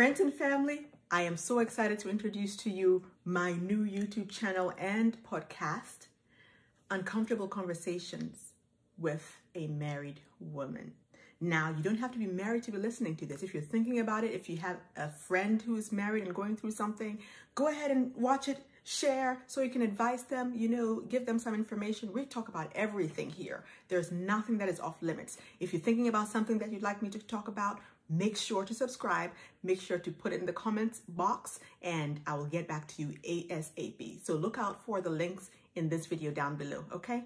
Friends and family, I am so excited to introduce to you my new YouTube channel and podcast, Uncomfortable Conversations with a Married Woman. Now, you don't have to be married to be listening to this. If you're thinking about it, if you have a friend who is married and going through something, go ahead and watch it, share so you can advise them, you know, give them some information. We talk about everything here. There's nothing that is off limits. If you're thinking about something that you'd like me to talk about, make sure to subscribe. Make sure to put it in the comments box and I will get back to you ASAP. So look out for the links in this video down below, okay?